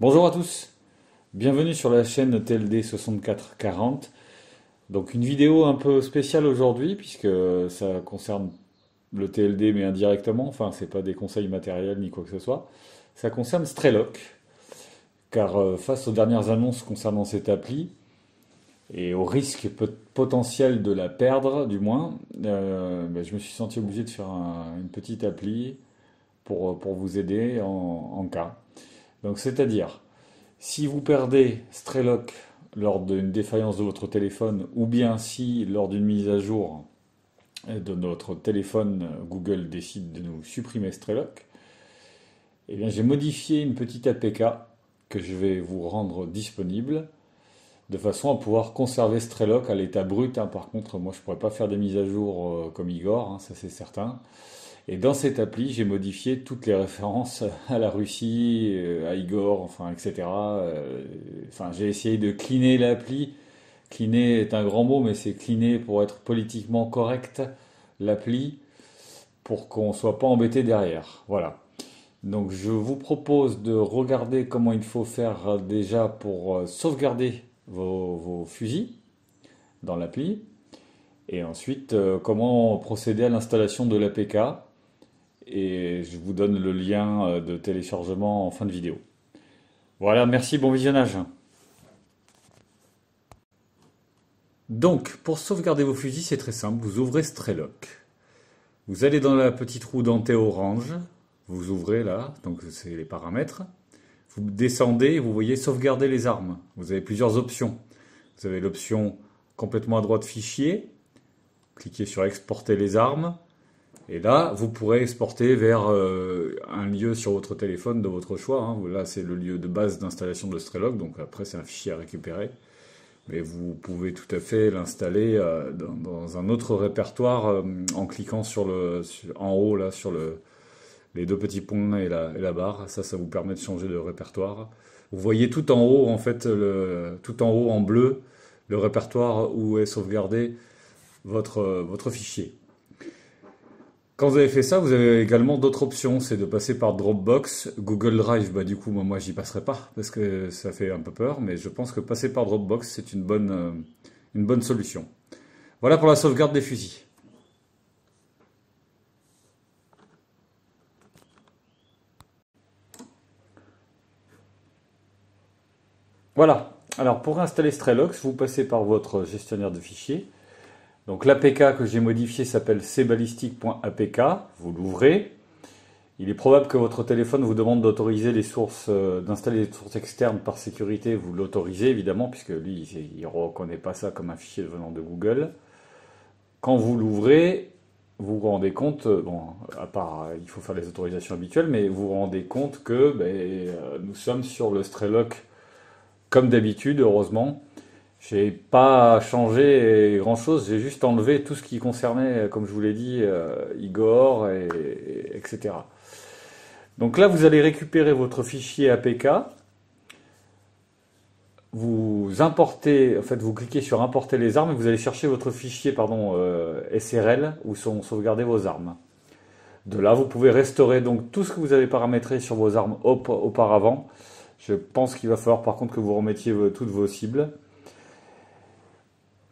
Bonjour à tous, bienvenue sur la chaîne TLD 6440. Donc une vidéo un peu spéciale aujourd'hui puisque ça concerne le TLD mais indirectement, enfin c'est pas des conseils matériels ni quoi que ce soit. Ça concerne Strelok car euh, face aux dernières annonces concernant cette appli et au risque potentiel de la perdre du moins, euh, ben, je me suis senti obligé de faire une petite appli pour, vous aider en cas. Donc c'est-à-dire, si vous perdez Strelok lors d'une défaillance de votre téléphone, ou bien si lors d'une mise à jour de notre téléphone, Google décide de nous supprimer Strelok, eh bien j'ai modifié une petite APK que je vais vous rendre disponible de façon à pouvoir conserver Strelok à l'état brut. Hein. Par contre, moi je pourrais pas faire des mises à jour euh, comme Igor, hein, ça c'est certain. Et dans cette appli, j'ai modifié toutes les références à la Russie, euh, à Igor, enfin, etc. Euh, enfin, j'ai essayé de cleaner l'appli. Cleaner est un grand mot, mais c'est cleaner pour être politiquement correct l'appli pour qu'on soit pas embêté derrière. Voilà. Donc je vous propose de regarder comment il faut faire déjà pour sauvegarder vos, fusils dans l'appli. Et ensuite, comment procéder à l'installation de l'APK et je vous donne le lien euh, de téléchargement en fin de vidéo. Voilà, merci, bon visionnage. Donc, pour sauvegarder vos fusils, c'est très simple. Vous ouvrez Strelok. Vous allez dans la petite roue dentée orange. Vous ouvrez là, donc c'est les paramètres. Vous descendez vous voyez sauvegarder les armes. Vous avez plusieurs options. Vous avez l'option complètement à droite fichier. Cliquez sur exporter les armes. Et là, vous pourrez exporter vers euh, un lieu sur votre téléphone de votre choix. Hein. Là, c'est le lieu de base d'installation de Strelog, donc après, c'est un fichier à récupérer. Mais vous pouvez tout à fait l'installer euh, dans, un autre répertoire euh, en cliquant sur le, en haut, là, sur le, les deux petits points et la, barre. Ça, ça vous permet de changer de répertoire. Vous voyez tout en haut, en fait, tout en haut en bleu, le répertoire où est sauvegardé votre, votre fichier. Quand vous avez fait ça, vous avez également d'autres options. C'est de passer par Dropbox, Google Drive. Bah, du coup, moi, moi j'y passerai pas parce que ça fait un peu peur. Mais je pense que passer par Dropbox, c'est une bonne, euh, une bonne solution. Voilà pour la sauvegarde des fusils. Voilà. Alors, pour installer Strelox, vous passez par votre gestionnaire de fichiers. Donc l'APK que j'ai modifié s'appelle cballistic.apk. Vous l'ouvrez. Il est probable que votre téléphone vous demande d'autoriser les sources, euh, d'installer des sources externes par sécurité. Vous l'autorisez évidemment, puisque lui, il ne reconnaît pas ça comme un fichier venant de Google. Quand vous l'ouvrez, vous vous rendez compte, euh, bon, à part, il faut faire les autorisations habituelles, mais vous vous rendez compte que ben, euh, nous sommes sur le Strelok comme d'habitude, heureusement. J'ai pas changé grand chose, j'ai juste enlevé tout ce qui concernait, comme je vous l'ai dit, euh, Igor, et, etc. Donc là, vous allez récupérer votre fichier APK. Vous importez, en fait, vous cliquez sur importer les armes et vous allez chercher votre fichier, pardon, euh, SRL où sont sauvegardées vos armes. De là, vous pouvez restaurer donc tout ce que vous avez paramétré sur vos armes auparavant. Je pense qu'il va falloir par contre que vous remettiez toutes vos cibles.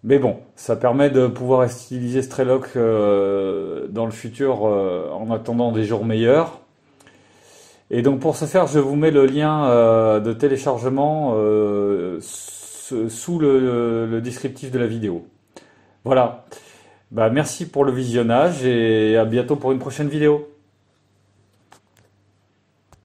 Mais bon, ça permet de pouvoir utiliser Strelok euh, dans le futur euh, en attendant des jours meilleurs. Et donc pour ce faire, je vous mets le lien euh, de téléchargement sous le, descriptif de la vidéo. Voilà. Bah, merci pour le visionnage et à bientôt pour une prochaine vidéo.